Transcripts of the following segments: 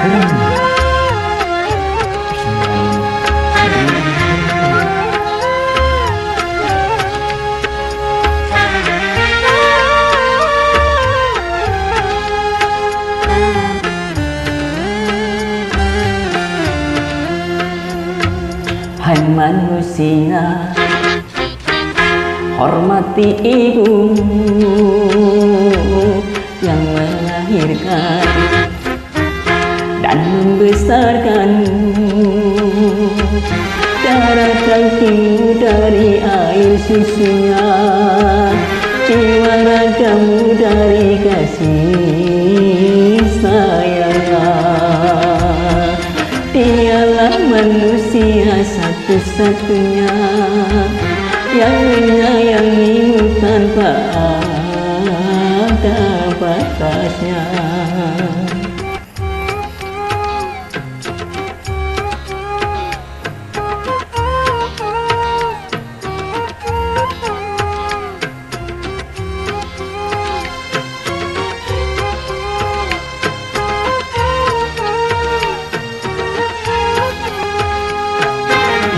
Hai manusia Hormati ibumu Yang melahirkan membesarkanmu Darah dagingmu dari air susunya. Jiwa ragamu dari kasih sayangnya. Dialah manusia satu-satunya Yang menyayangimu tanpa ada batasnya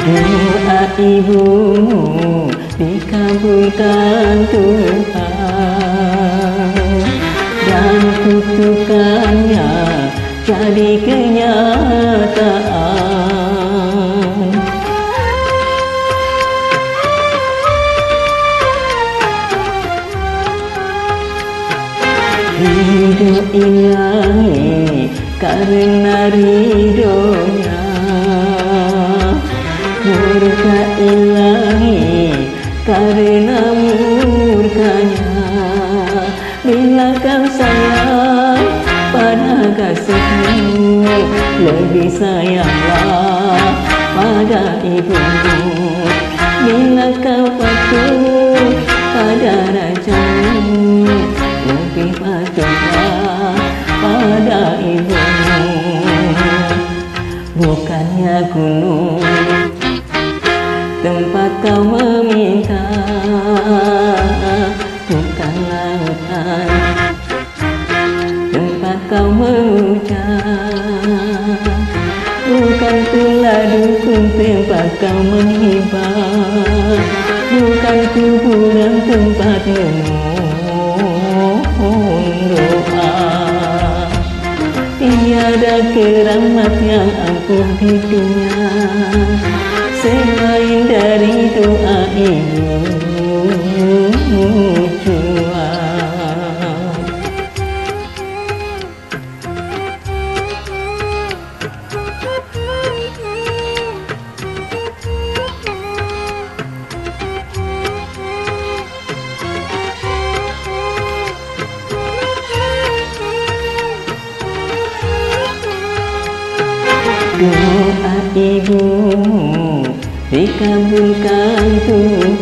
Doa ibumu dikabulkan Tuhan. Dan kutukannya jadi kenyataan. Ridho ilahi karena ridhonya karena murkanya Bila kau sayang pada kasihmu Lebih sayanglah pada ibumu? Bila kau patuh pada rajamu tempat kau meminta Bukan lautan tempat kau mengucap Bukan pula dukung tempat kau menghibah Bukan kuburan tempat memohon doa Tiada keramat yang ampuh di dunia Doa ibumu dikabulkan Tuhan.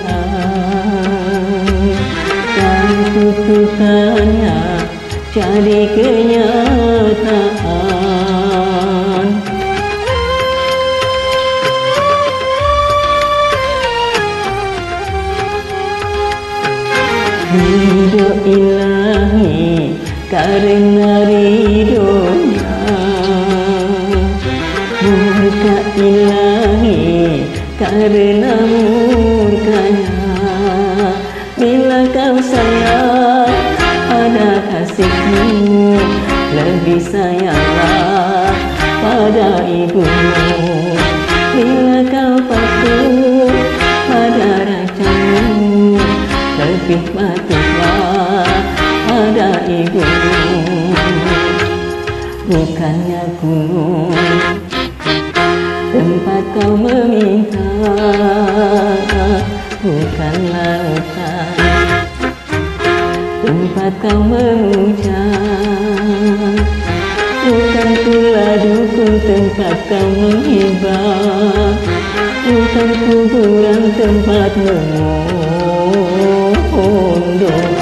Dan kutukannya jadi kenyataan. Ridho ilahi karena ridhonya ilahi karena murkanya. Bila kau sayang pada kasihmu Lebih sayanglah pada ibumu. Bila kau patuh pada rajamu Lebih patuhlah pada ibumu. Bukannya gunung tempat kau meminta bukan lautan. Tempat kau mengucap bukan pula dukun. Tempat kau menghibah bukan kuburan tempat memohon doa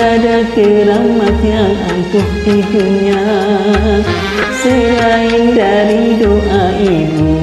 Tiada keramat yang ampuh di dunia Selain dari doa ibu